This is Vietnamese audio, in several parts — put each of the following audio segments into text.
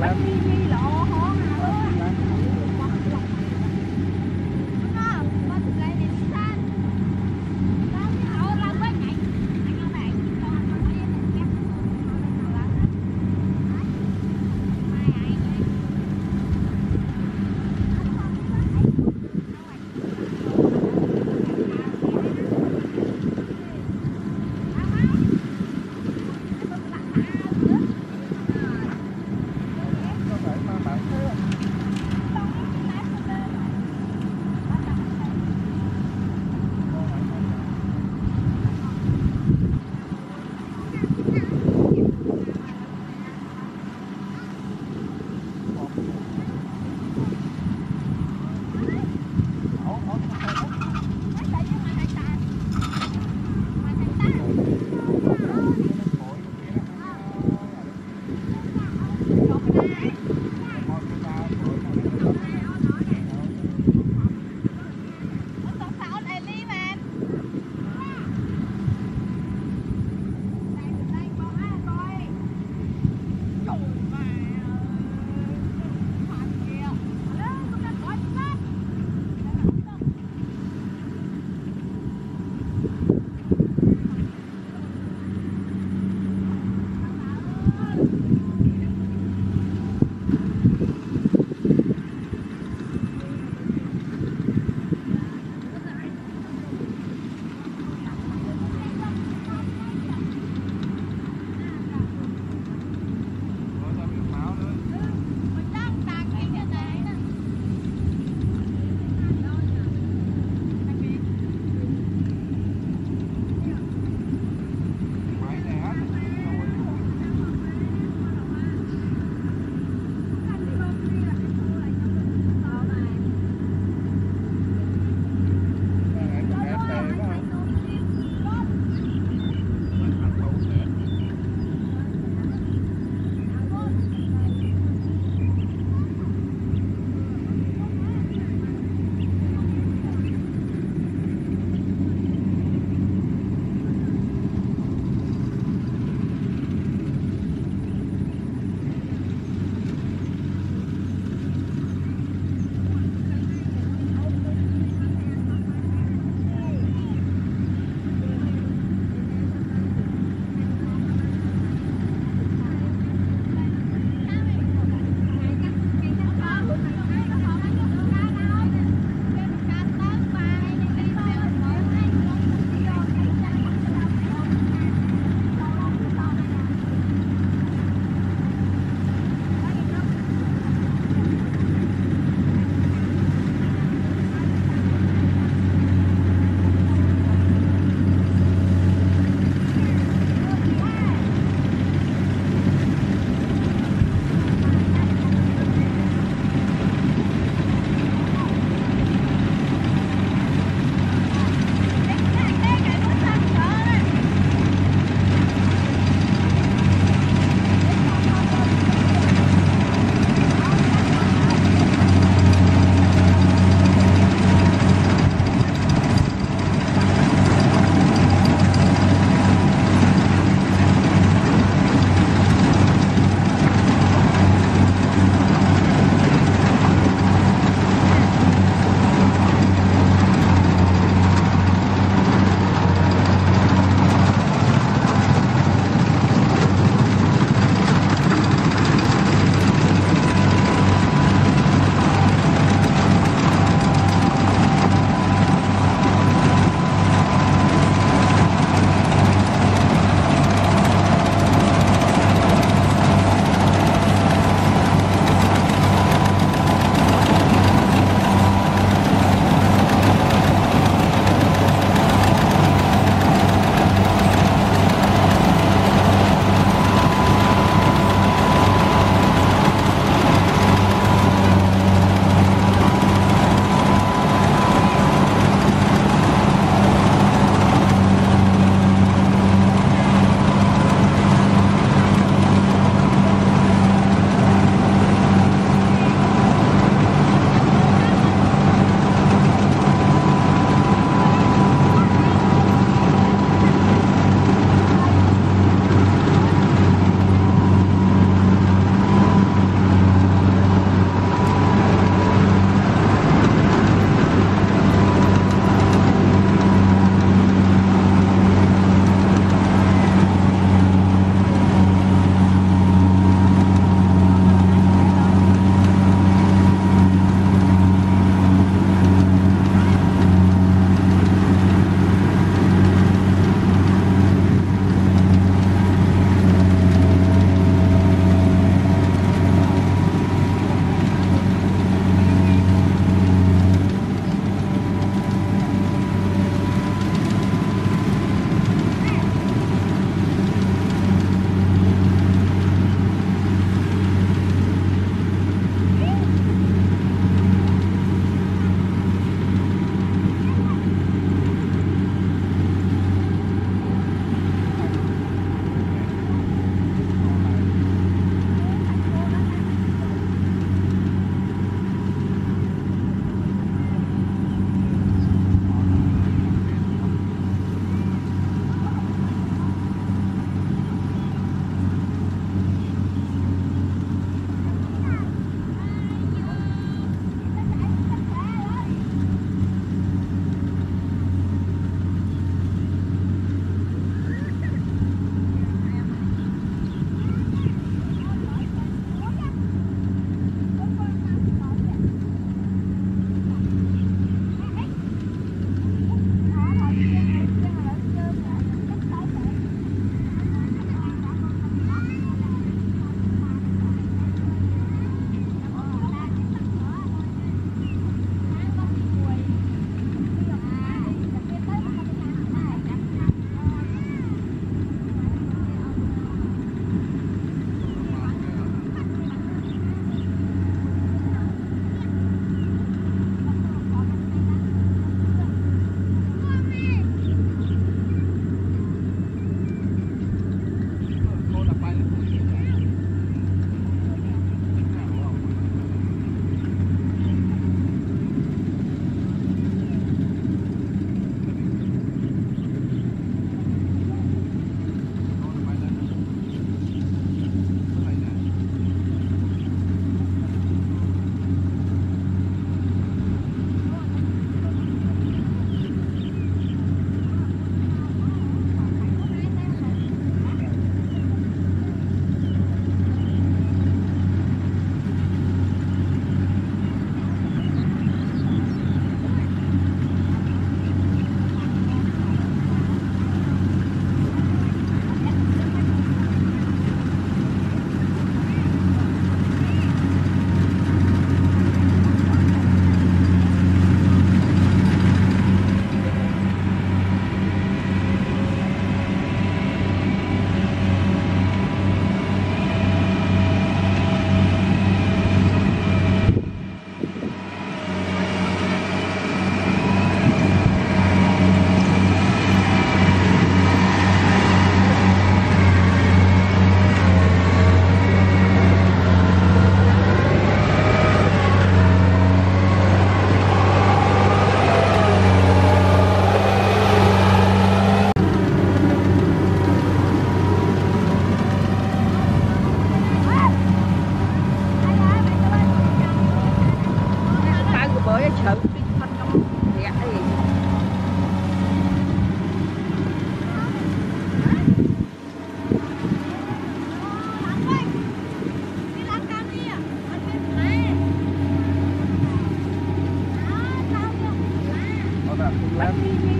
Left.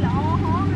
Lắm